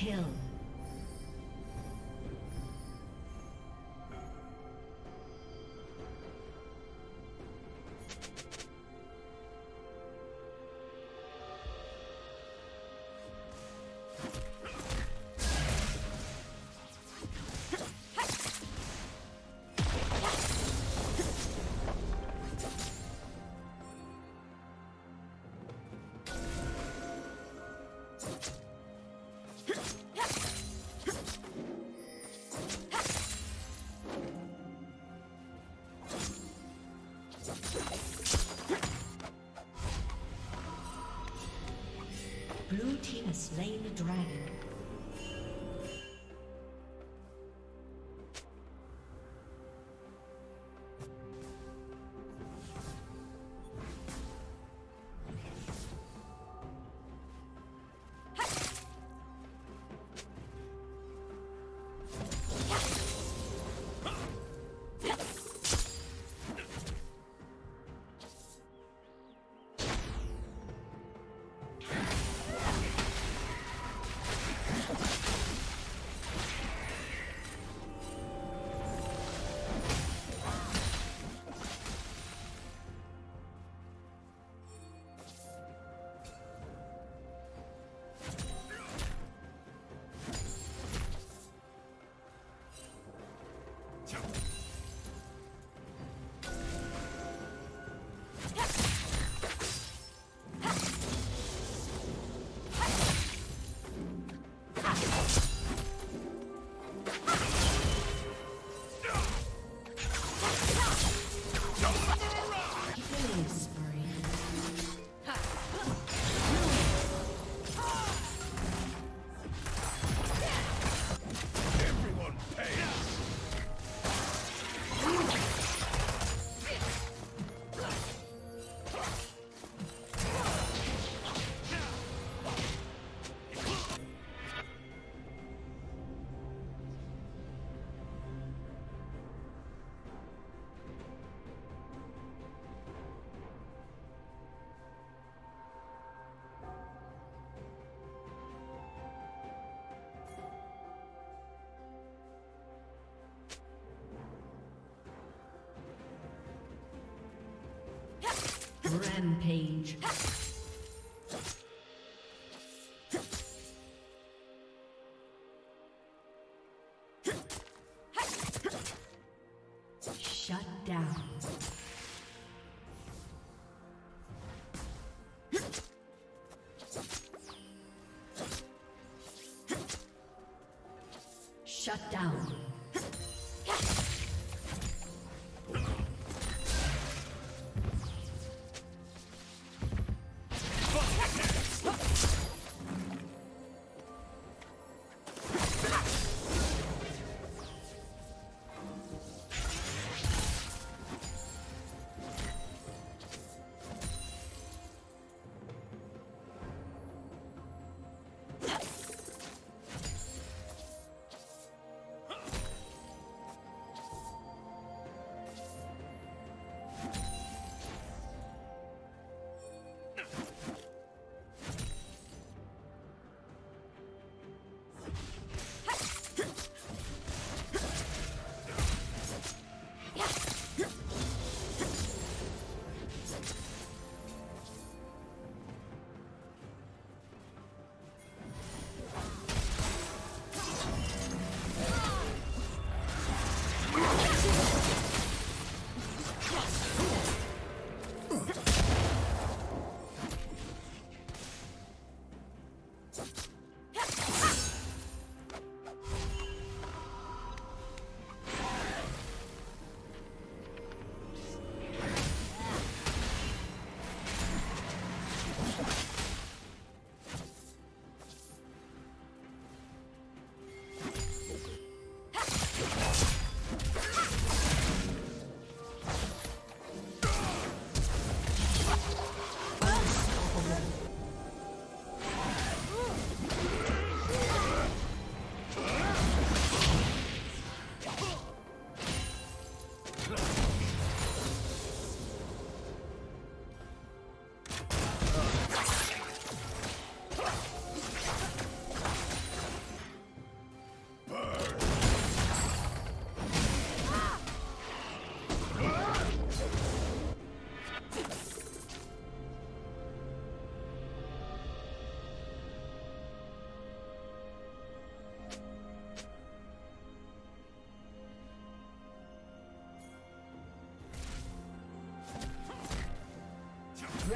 Kill. Slain the dragon. 자. Rampage.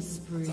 Spree.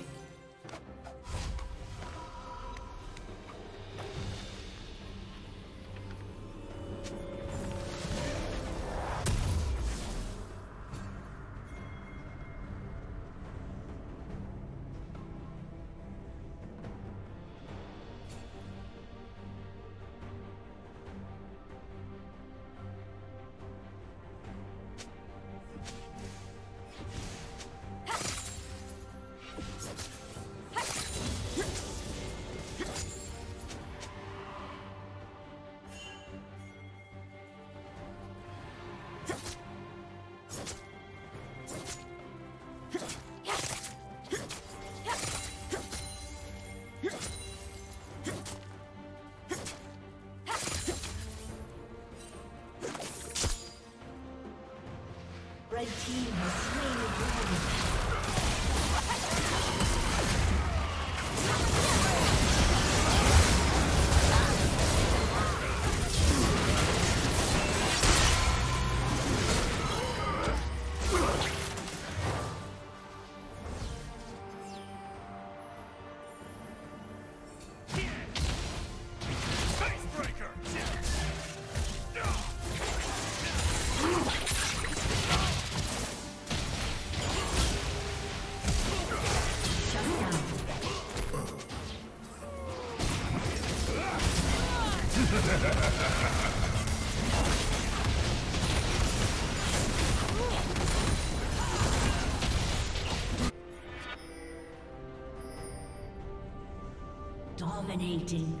Red team Dominating.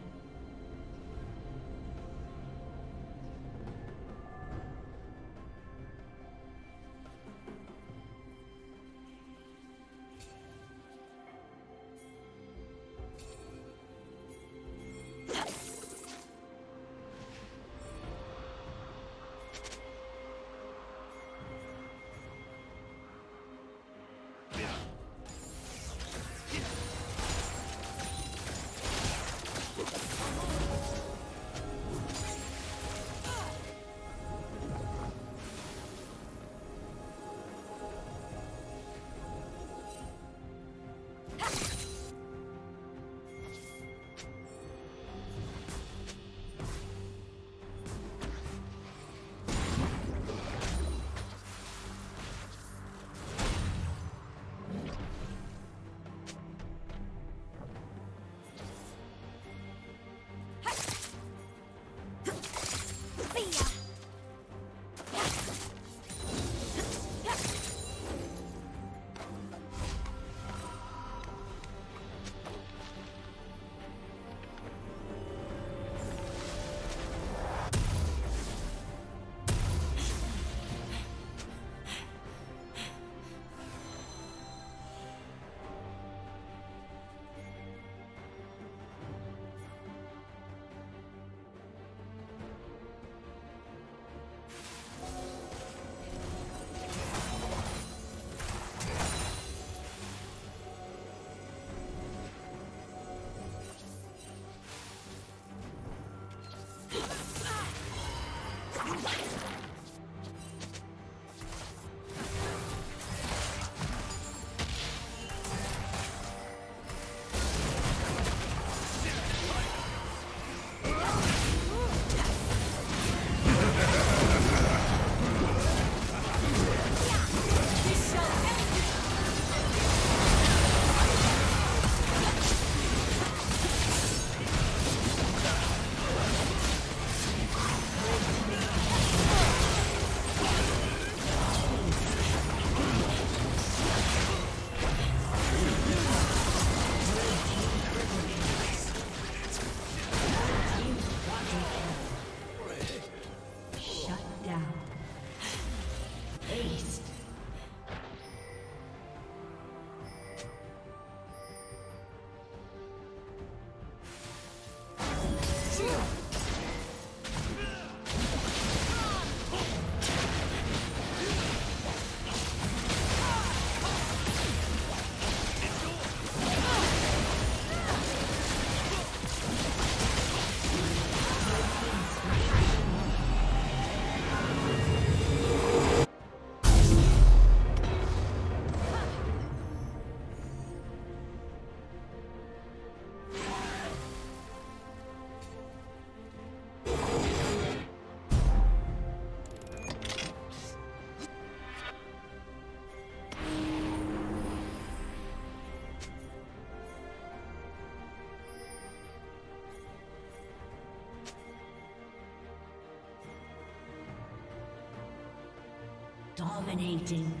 Dominating.